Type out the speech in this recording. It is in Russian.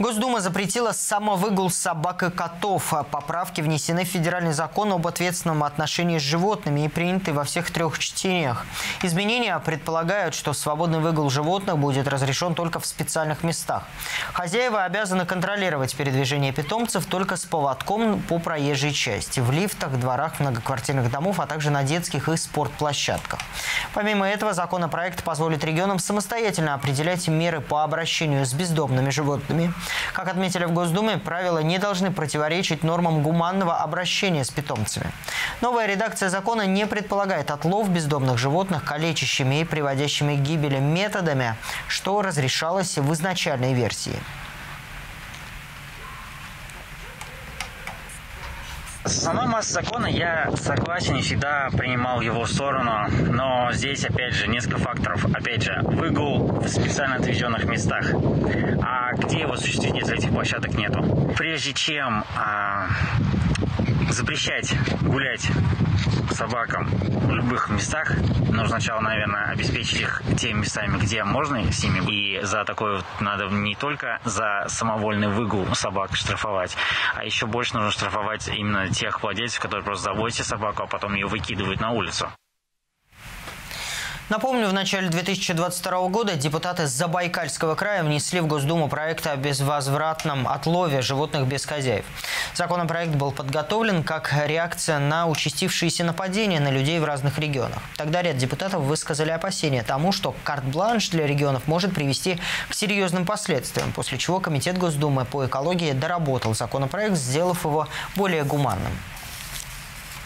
Госдума запретила самовыгул собак и котов. Поправки внесены в федеральный закон об ответственном отношении с животными и приняты во всех трех чтениях. Изменения предполагают, что свободный выгул животных будет разрешен только в специальных местах. Хозяева обязаны контролировать передвижение питомцев только с поводком по проезжей части, в лифтах, дворах многоквартирных домов, а также на детских и спортплощадках. Помимо этого, законопроект позволит регионам самостоятельно определять меры по обращению с бездомными животными. Как отметили в Госдуме, правила не должны противоречить нормам гуманного обращения с питомцами. Новая редакция закона не предполагает отлов бездомных животных калечащими и приводящими к гибели методами, что разрешалось в изначальной версии. Сама масса закона, я согласен и всегда принимал его сторону, но здесь, опять же, несколько факторов. Опять же, выгул в специально отведенных местах. А где его осуществить, если этих площадок нету? Прежде чем а, запрещать гулять собакам в любых местах, нужно сначала, наверное, обеспечить их теми местами, где можно с ними. И за такое надо не только за самовольный выгул собак штрафовать, а еще больше нужно штрафовать именно тех владельцев, которые просто заводят собаку, а потом ее выкидывают на улицу. Напомню, в начале 2022 года депутаты Забайкальского края внесли в Госдуму проект о безвозвратном отлове животных без хозяев. Законопроект был подготовлен как реакция на участившиеся нападения на людей в разных регионах. Тогда ряд депутатов высказали опасения тому, что карт-бланш для регионов может привести к серьезным последствиям, после чего Комитет Госдумы по экологии доработал законопроект, сделав его более гуманным.